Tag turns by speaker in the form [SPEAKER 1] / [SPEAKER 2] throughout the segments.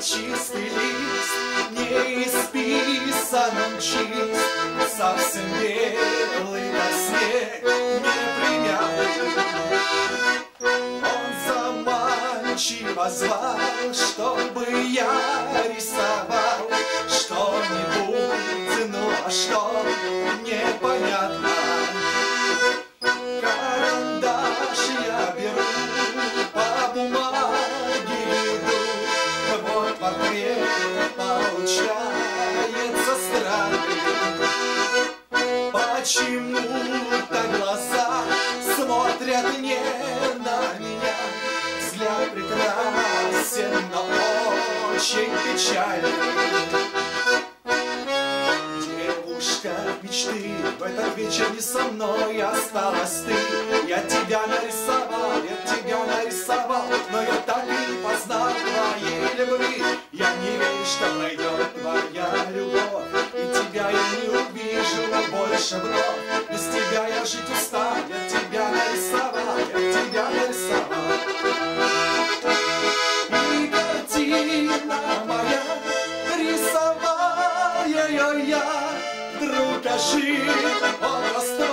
[SPEAKER 1] чистый лист, не исписан он чист, сам позвал, чтобы я рисовал что-нибудь, ну а что, непонятно. Карандаш я беру, по бумаге веду, вот портрет получается странный. Почему-то очень печальный. Девушка мечты, в этот вечер не со мной осталась ты. Я тебя нарисовал, рисовал ее я, вдруг ожив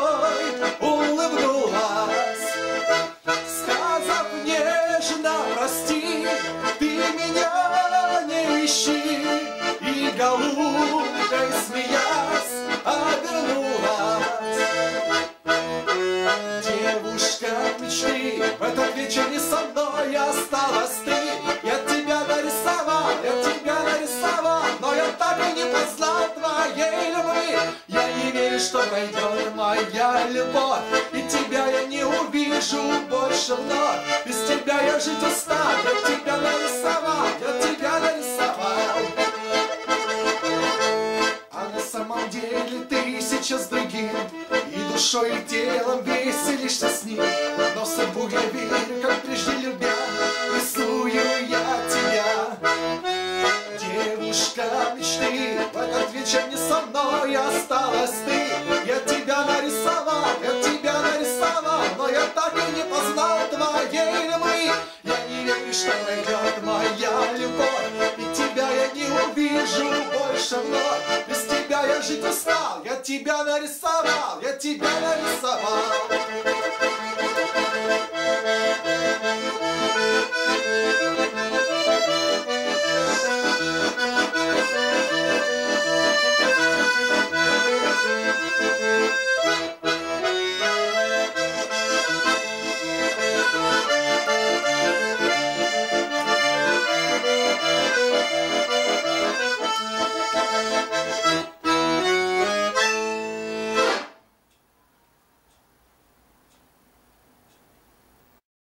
[SPEAKER 1] Верю, что пройдет моя любовь, и тебя я не увижу больше вновь. Без тебя я жить устал, я тебя нарисовал, я тебя нарисовал. А на самом деле ты сейчас другим И душой и телом веселишься с ним Но в судьбу я верю, как прежде любя что пройдет моя любовь И тебя я не увижу больше вновь. Без тебя я жить устал Я тебя нарисовал, я тебя нарисовал